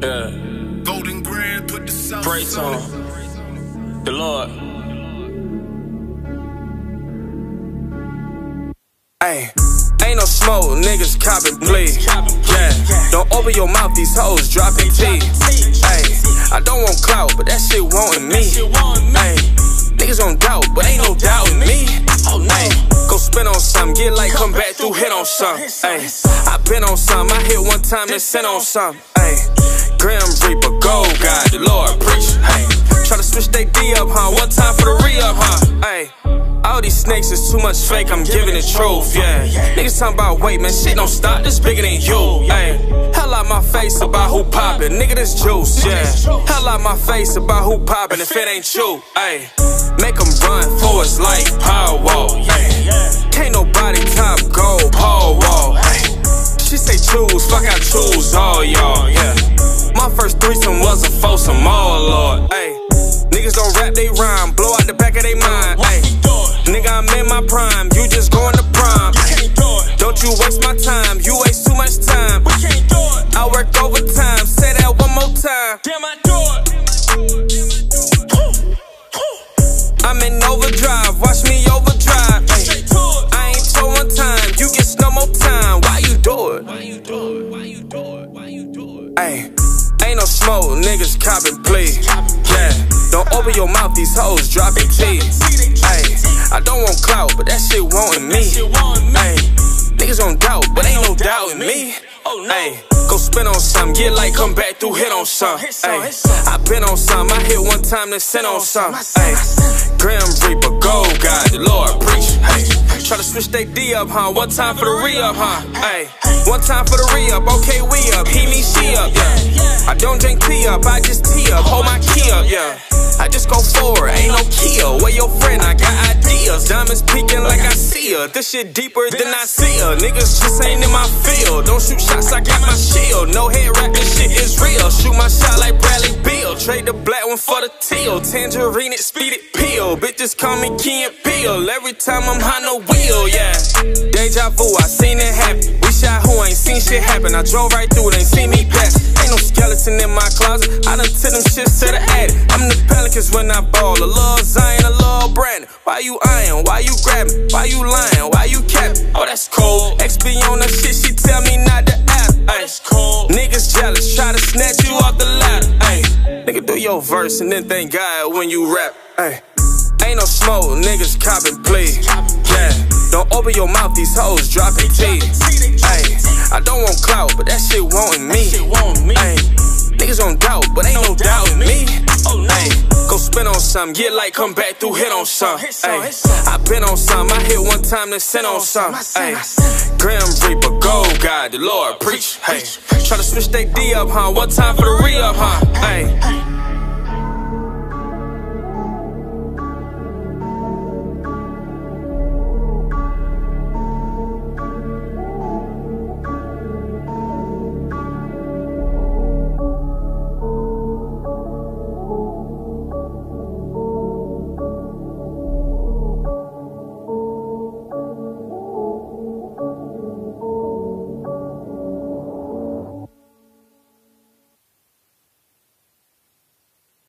Yeah. Golden Grand, put the sauce Pray on the Lord. Hey, ain't no smoke, niggas copping bleed. Yeah, don't open your mouth, these hoes dropping teeth. Hey, I don't want clout, but that shit wanting me. Hey, niggas on doubt, but ain't no doubt in me. On something, get like, come back through, hit on something. Hey, I been on some. I hit one time and sent on some. Hey, Grim Reaper, gold God, the Lord preach. Hey, try to switch they D up, huh? One time for the re up, huh? Hey. All these snakes is too much fake, I'm giving the truth, yeah. Niggas talking about weight, man, shit don't stop, this bigger than you, yeah. Hell out my face about who poppin', nigga, this juice, yeah. Hell out my face about who poppin' if it ain't you, ayy. Make 'em run for his life, power wall, yeah. Can't nobody top gold, Paul Wall. She say choose, fuck I choose all y'all, yeah. My first threesome was a foursome, all lord, ayy. Niggas don't rap, they rhyme, blow out the back of they mind, ayy. Nigga, I'm in my prime, you just going to prime. Don't you waste my time, you waste too much time. I work overtime, say that one more time. Damn, I do it. No smoke, niggas copping please. Yeah, don't open your mouth, these hoes dropping teeth. Ay. I don't want clout, but that shit wanting me. Ay. Niggas on doubt, but ain't no doubt in me. Oh no. Go spin on some, get like, come back through, hit on some. Ay, I been on some, I hit one time, then sent on something. Ay, Grim Reaper, gold God, the Lord preach. Ay, try to switch they D up, huh? One time for the re up, huh? Ay, one time for the re up, okay, we up, he me, she up, up, I just tee up, hold my key up, yeah. I just go forward, ain't no kill. Where your friend? I got ideas. Diamonds peeking like I see her. This shit deeper than I see her. Niggas just ain't in my field. Don't shoot shots, I got my shield. No head wrap, this shit is real. Shoot my shot like Bradley Trade the black one for the teal. Tangerine it, speed it, peel. Bitches call me Key and Peele. Every time I'm on the wheel, yeah. Deja vu, I seen it happen. We shot who ain't seen shit happen. I drove right through it, ain't seen me pass. Ain't no skeleton in my closet. I done took them shits to the attic. I'm the Pelicans when I ball. A little Zion, a little Brandon. Why you eyeing? Why you grabbing? Why you lying? Why you capping? Oh, that's cold. XB on the shit, she tell me not to your verse and then thank God when you rap. Ay. Ain't no smoke, niggas copping please. Yeah, don't open your mouth, these hoes dropping. Ay, I don't want clout, but that shit wanting me. Shit want me. Ay, niggas on doubt, but ain't no doubt in me. Oh. Ay, go spin on some, get like, come back through, hit on some, Ay. I been on some, I hit one time, then sent on some. Ay, Grim Reaper, gold God, the Lord preach. Hey, try to switch they D up, huh? One time for the re up, huh? Ay.